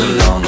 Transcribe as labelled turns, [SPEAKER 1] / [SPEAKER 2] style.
[SPEAKER 1] alone